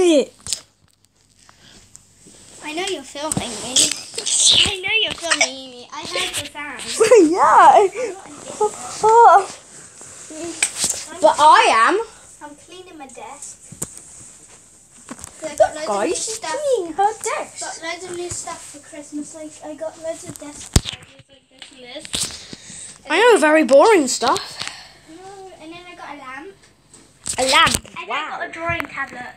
it. I know you're filming me. I know you're filming me. I heard the sound. yeah. Oh. But I am. I'm cleaning my desk. I got loads of new Guys, stuff. clean her desk. Got loads of new stuff for Christmas. Like I got loads of desk like this list. I know, very boring stuff. No, and then I got a lamp. A lamp. And I got a drawing tablet.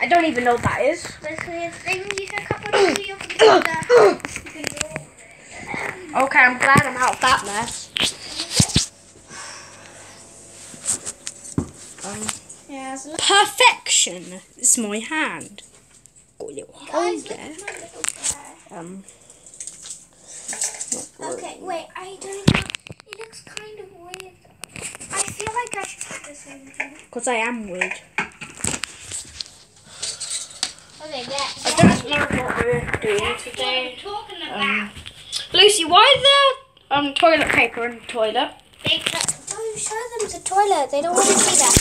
I don't even know what that is. Basically, it's things you can couple to your computer. You can draw. Okay, I'm glad I'm out of that mess. Um, Yeah, perfection is my hand. Got a little hole there. Um, Okay, wait, I don't know. It looks kind of weird. I feel like I should put this in because I am weird. Okay, yeah. I don't know what we're doing today. talking Um, Lucy, why is there um toilet paper in the toilet? They don't show them the toilet. They don't want to see that.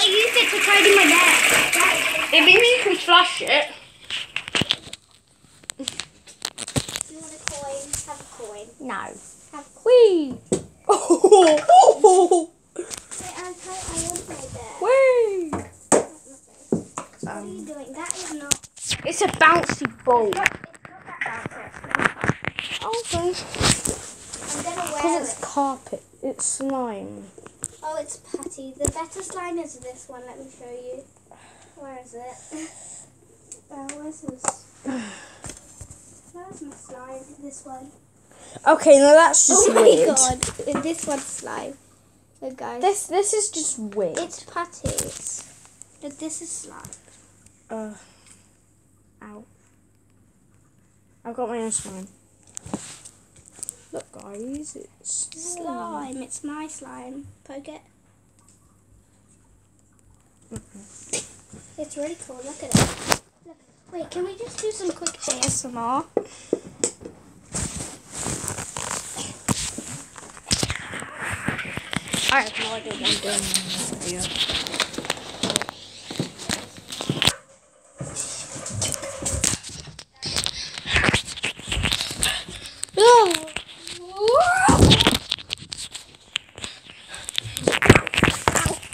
I used it to tidy my desk. It means you can flush it. You want a coin? Have a coin. No. Have a coin. Wee. Oh, Wait, I, I want my desk. Wee. What are you Um, doing? That is not. It's a bouncy ball. It's not that bouncy. Okay. I'm gonna wear Because it's it. carpet. It's slime. Oh, it's putty. The better slime is this one. Let me show you. Where is it? Uh, where's this? Where's my slime? This one. Okay, now that's just oh my god. This one's slime. Look, guys. This this is just weird. It's putty. It's, look, this is slime. uh, ow. I've got my own slime. Look, guys, it's slime. Slime. It's my slime. Poke it. Mm-hmm. It's really cool. Look at it. Look. Wait, can we just do some quick ASMR? I have no idea what I'm doing in this video.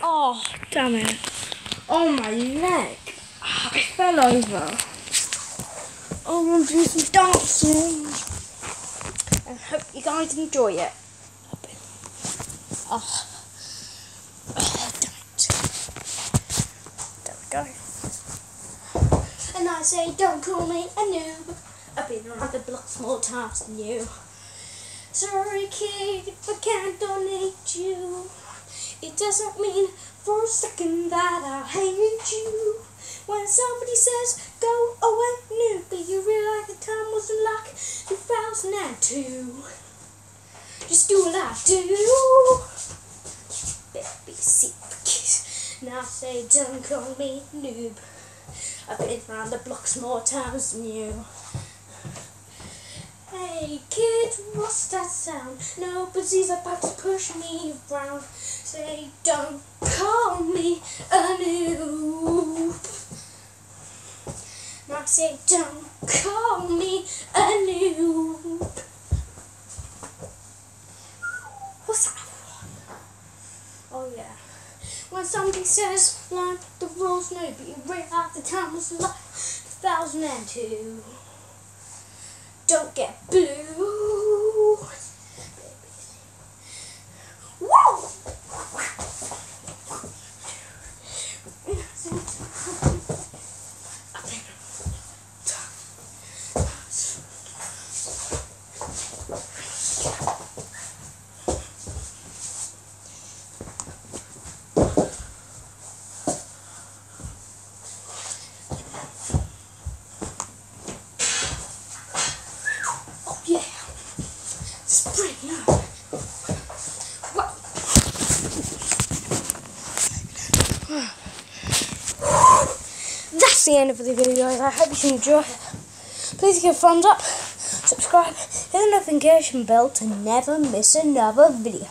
Oh, damn it. Oh, my leg. I fell over. Oh, I'm going to do some dancing. I hope you guys enjoy it. Oh. Oh, damn it. There we go. And I say, don't call me a noob. I've been the block more times than you. Sorry, kid, if I can't donate you. It doesn't mean for a second that I hate you. When somebody says, go away, noob, do you realize the time was like 2002? Just do what I do. Baby, see kiss. Now say, don't call me noob. I've been around the blocks more times than you. Hey kid, what's that sound? Nobody's about to push me around. Say, don't call me a noob. Now say, don't call me a noob. What's that? Oh yeah. When somebody says, learn the rules, no, but you realize the time was like 2002 don't get blue. Whoa! Oh yeah. Spring up. Whoa. That's the end of the video, guys. I hope you enjoyed it. Please give a thumbs up, subscribe, hit the notification bell to never miss another video.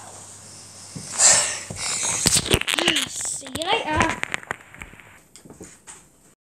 See you later.